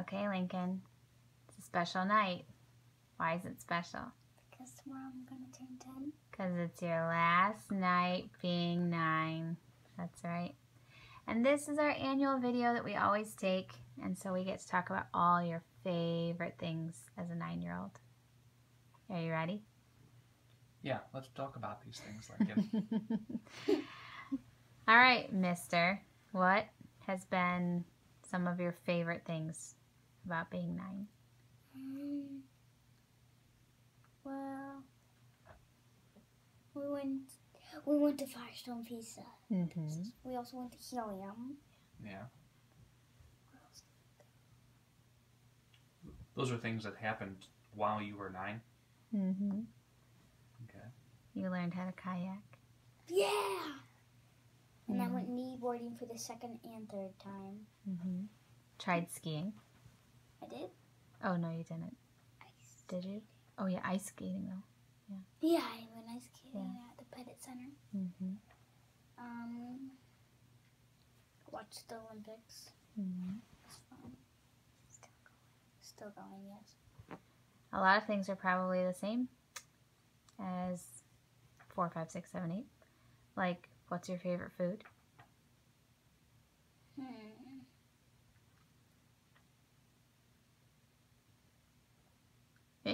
Okay, Lincoln. It's a special night. Why is it special? Because tomorrow I'm gonna turn ten. Because it's your last night being nine. That's right. And this is our annual video that we always take. And so we get to talk about all your favorite things as a nine year old. Are you ready? Yeah, let's talk about these things, Lincoln. all right, mister. What has been some of your favorite things about being nine? Well, we went we went to Firestone Pizza. Mm-hmm. We also went to Helium. yeah. Those are things that happened while you were nine. Mm-hmm. Okay. You learned how to kayak. Yeah. And I Mhm. went kneeboarding for the second and third time. Mm-hmm. Tried skiing. I did. Oh, no, you didn't. Ice. Did you? Oh, yeah, ice skating, though. Yeah, Yeah, I went ice skating at the Pettit Center. Mm-hmm. Um, watched the Olympics. Mm-hmm. It's fun. Still going, yes. A lot of things are probably the same as four, five, six, seven, eight. Like, what's your favorite food?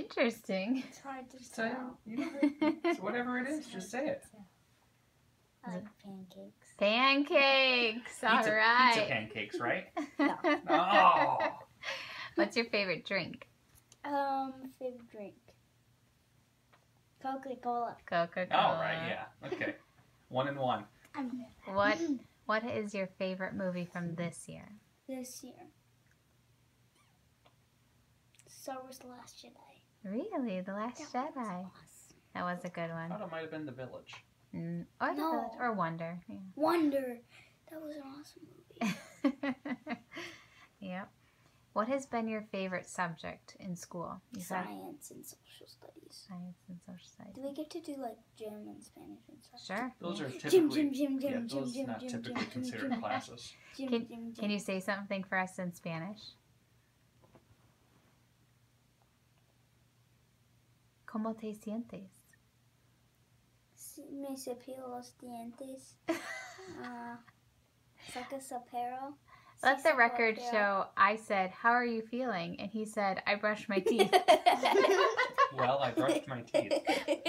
Interesting. It's hard to So, tell. you know, it's whatever it is, just say it. I like pancakes. Pancakes. All pizza, right. Pizza pancakes, right? No. Oh. What's your favorite drink? Um, favorite drink. Coca Cola. Coca Cola. All right, yeah. Okay. One and one. What What is your favorite movie from this year? this year. Star Wars: The Last Jedi. Really, The Last That was Jedi. awesome. That was a good one. I thought it might have been The Village. Mm, or The No. Village, or Wonder. Wonder. That was an awesome movie. Yeah. yep. What has been your favorite subject in school? You've had Science and social studies. science and social studies. Do we get to do like gym and Spanish and stuff? Sure. Those are typically gym, gym, yeah, gym, gym, those gym, not gym, typically gym, considered gym, classes. Gym, Can- gym, Can you say something for us in Spanish? ¿Cómo te sientes? Si Me cepillo los dientes. Uh, saca sapero. Let the record show I said, How are you feeling? And he said, I brushed my teeth. Well, I brushed my teeth.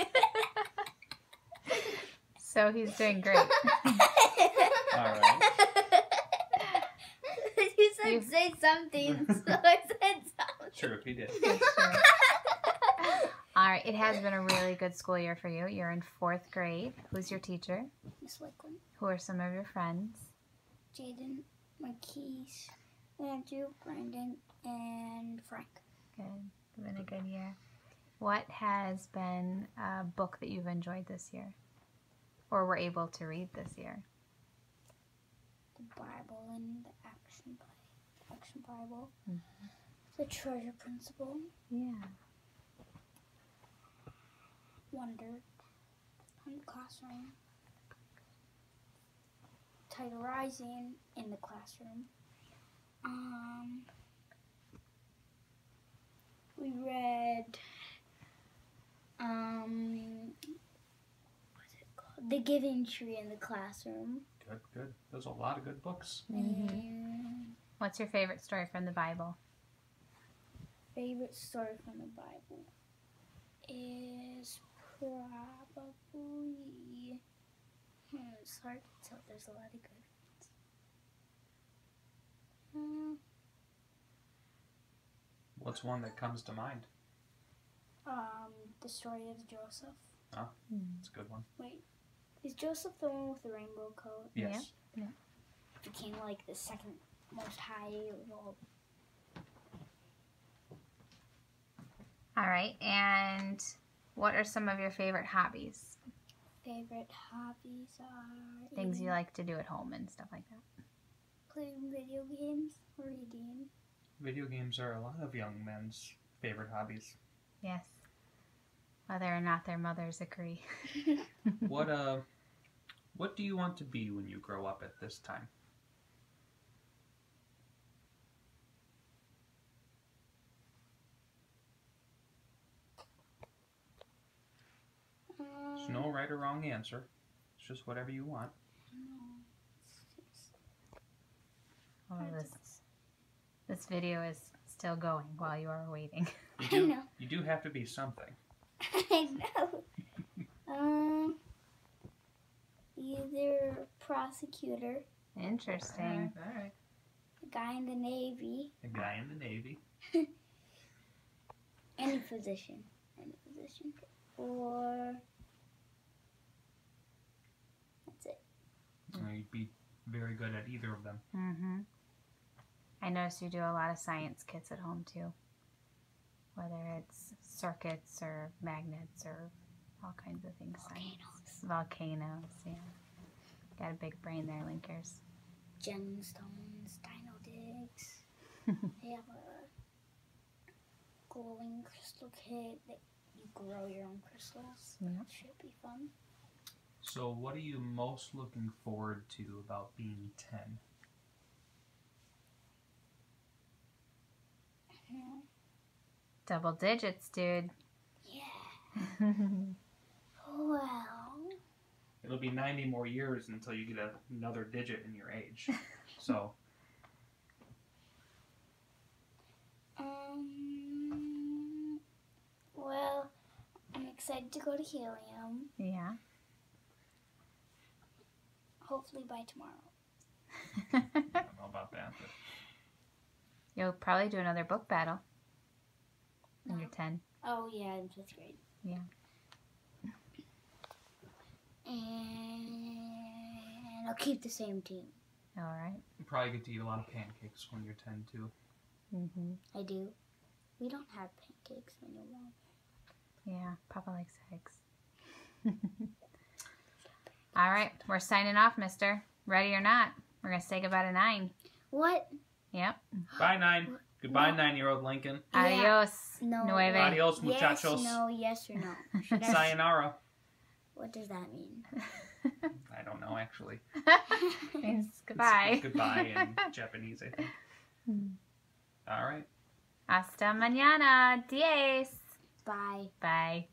so he's doing great. All right. you said You- say something, so I said something. True, he did. Right, it has been a really good school year for you. You're in fourth grade. Who's your teacher? Miss Lakeland, Who are some of your friends? Jaden, Marquise, Andrew, Brandon, and Frank. Good. It's been a good year. What has been a book that you've enjoyed this year? Or were able to read this year? The Bible and the Action Bi- Action Bible. Mhm. The Treasure Principle. Yeah. Wonder. In the classroom. Title Rising in the classroom. Um, we read. Um, what's it called? The Giving Tree in the classroom. Good, good. There's a lot of good books. And What's your favorite story from the Bible? favorite story from the Bible is probably. Hmm, it's hard to tell. There's a lot of good ones. What's one that comes to mind? Hmm, um, the story of Joseph. It's a good one. Wait, is Joseph the one with the rainbow coat? Yes. Became like the second most high of all. All right, and what are some of your favorite hobbies? Favorite hobbies are Things you like to do at home and stuff like that. playing video games, reading. Video games are a lot of young men's favorite hobbies. Yes. Whether or not their mothers agree. What uh what do you want to be when you grow up at this time? There's no right or wrong answer. It's just whatever you want. Oh, this this video is still going while you are waiting. You I do, know. you do have to be something. I know. um, either prosecutor, Interesting. All right. a guy in the Navy, A guy in the Navy. any physician, any physician, or that's it. You know, You'd be very good at either of them. Mm-hmm. I notice you do a lot of science kits at home too. Whether it's circuits or magnets or all kinds of things. Science. Volcanoes, yeah. Got a big brain there, Linkers. Gemstones, dino digs. they have a glowing crystal kit that you grow your own crystals. Yep. That should be fun. So, what are you most looking forward to about being 10? Hmm. Double digits, dude. Yeah. Well, It'll be 90 more years until you get a, another digit in your age. So, um, well, I'm excited to go to Helium. yeah. Hopefully by tomorrow. I don't know about that. But You'll probably do another book battle when No. you're 10. Oh yeah, in fifth grade. Yeah. And I'll keep the same team. All right. you probably get to eat a lot of pancakes when you're 10 too. Mm-hmm. I do. We don't have pancakes anymore. Yeah, Papa likes eggs. All right, we're signing off, mister. Ready or not, we're going to say goodbye to nine. What? Yep. Bye, 9. Goodbye, No. 9 year old Lincoln. Yeah. Adios. No. Nueve. Adios, muchachos. Yes, no, yes or no. Sayonara. what does that mean? I don't know, actually. Means It's goodbye. goodbye in Japanese, I think. Hmm. All right. Hasta mañana. Diez. Bye. Bye.